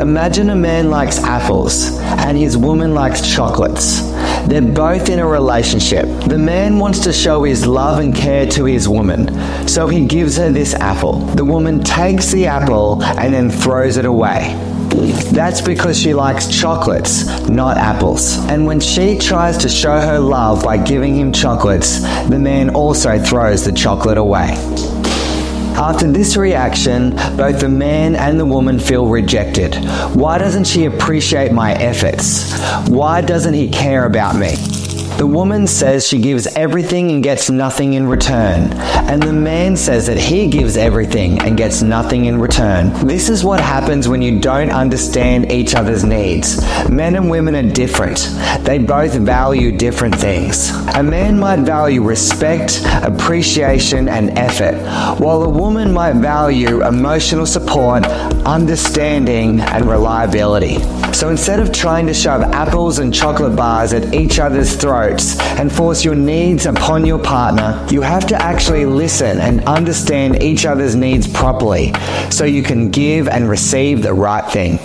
Imagine a man likes apples and his woman likes chocolates. They're both in a relationship. The man wants to show his love and care to his woman, so he gives her this apple. The woman takes the apple and then throws it away. That's because she likes chocolates, not apples. And when she tries to show her love by giving him chocolates, the man also throws the chocolate away. After this reaction, both the man and the woman feel rejected. Why doesn't she appreciate my efforts? Why doesn't he care about me? The woman says she gives everything and gets nothing in return. And the man says that he gives everything and gets nothing in return. This is what happens when you don't understand each other's needs. Men and women are different. They both value different things. A man might value respect, appreciation, and effort, while a woman might value emotional support, understanding, and reliability. So instead of trying to shove apples and chocolate bars at each other's and force your needs upon your partner, you have to actually listen and understand each other's needs properly so you can give and receive the right thing.